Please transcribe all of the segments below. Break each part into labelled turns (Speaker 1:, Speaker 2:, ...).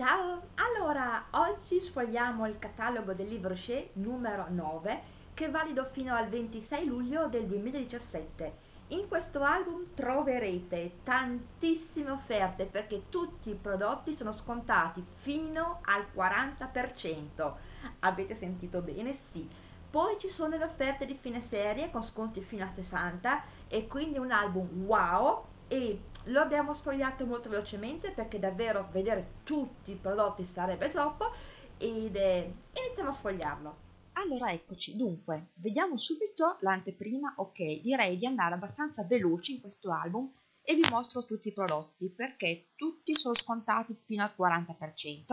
Speaker 1: Ciao! Allora, oggi sfogliamo il catalogo del libro Shea numero 9 che è valido fino al 26 luglio del 2017. In questo album troverete tantissime offerte perché tutti i prodotti sono scontati fino al 40%. Avete sentito bene? Sì. Poi ci sono le offerte di fine serie con sconti fino a 60 e quindi un album wow e lo abbiamo sfogliato molto velocemente perché davvero vedere tutti i prodotti sarebbe troppo ed eh, iniziamo a sfogliarlo.
Speaker 2: Allora eccoci, dunque, vediamo subito l'anteprima, ok, direi di andare abbastanza veloci in questo album e vi mostro tutti i prodotti perché tutti sono scontati fino al 40%,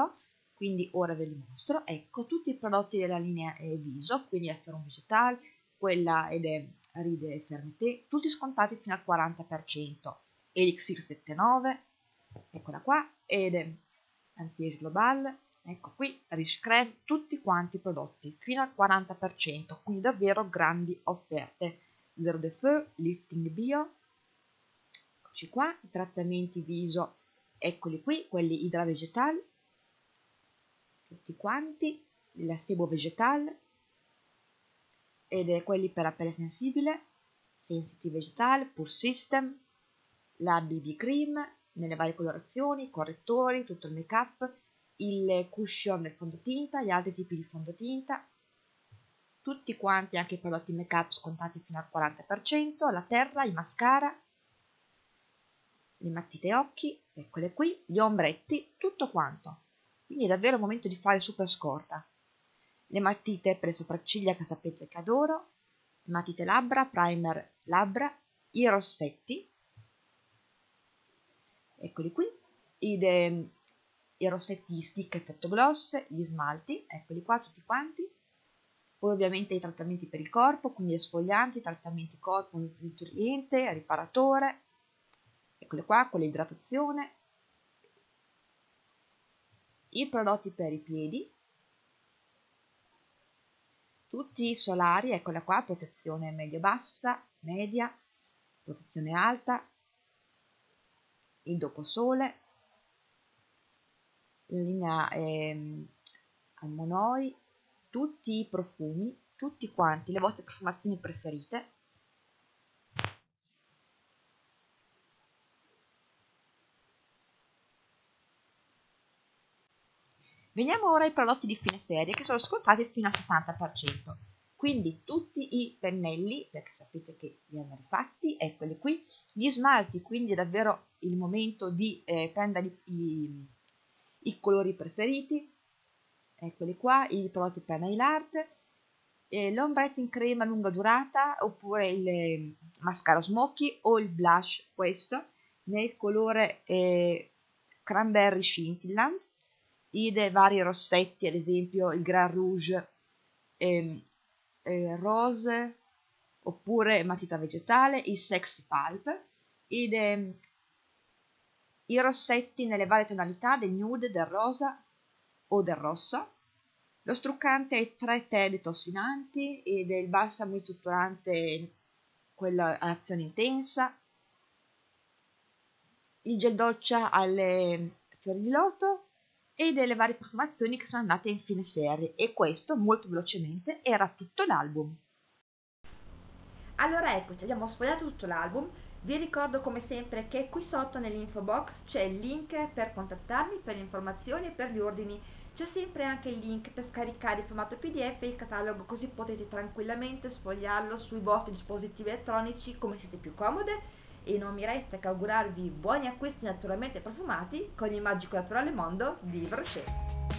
Speaker 2: quindi ora ve li mostro, ecco, tutti i prodotti della linea eh, viso, quindi essere un vegetale, quella ed è ride fermete, tutti scontati fino al 40%. Elixir 79, eccola qua, ed Anti-Age Global, ecco qui, Rich tutti quanti i prodotti, fino al 40%, quindi davvero grandi offerte. Zero de Feu, Lifting Bio, eccoci qua, i trattamenti viso, eccoli qui, quelli idravegetali, tutti quanti, la sebo vegetal, ed è quelli per la pelle sensibile, Sensitive Vegetal, Pur System, la BB cream nelle varie colorazioni, correttori, tutto il make up, il cushion del fondotinta, gli altri tipi di fondotinta, tutti quanti anche i prodotti make up scontati fino al 40%, la terra, i mascara, le matite occhi, eccole qui, gli ombretti, tutto quanto. Quindi è davvero il momento di fare super scorta. Le matite per le sopracciglia che sapete che adoro, matite labbra, primer labbra, i rossetti, eccoli qui, i, de, i rossetti stick effetto gloss, gli smalti, eccoli qua tutti quanti, poi ovviamente i trattamenti per il corpo, quindi esfolianti, trattamenti corpo nutriente, riparatore, eccole qua con l'idratazione, i prodotti per i piedi, tutti i solari, eccola qua, protezione medio-bassa, media, protezione alta, il doposole, la linea ehm, Almonoi, tutti i profumi, tutti quanti, le vostre profumazioni preferite. Veniamo ora ai prodotti di fine serie che sono scontati fino al 60%. Quindi tutti i pennelli, perché sapete che li hanno rifatti, eccoli qui, gli smalti, quindi è davvero il momento di eh, prendere i, i, colori preferiti, eccoli qua, i prodotti per nail art, eh, in crema lunga durata, oppure il eh, mascara smoky o il blush, questo, nel colore eh, cranberry scintillant, i vari rossetti, ad esempio il Grand Rouge, ehm, eh, rose oppure matita vegetale, il sexy pulp ed eh, i rossetti nelle varie tonalità del nude, del rosa o del rosso, lo struccante è 3 tè detossinanti ed il balsamo ristrutturante quello a azione intensa, il gel doccia alle fiori di loto e delle varie profumazioni che sono andate in fine serie e questo molto velocemente era tutto l'album.
Speaker 1: Allora eccoci, abbiamo sfogliato tutto l'album. Vi ricordo come sempre che qui sotto nell'info box c'è il link per contattarmi per le informazioni e per gli ordini. C'è sempre anche il link per scaricare il formato PDF il catalogo così potete tranquillamente sfogliarlo sui vostri dispositivi elettronici come siete più comode e non mi resta che augurarvi buoni acquisti naturalmente profumati con il magico naturale mondo di Brochet.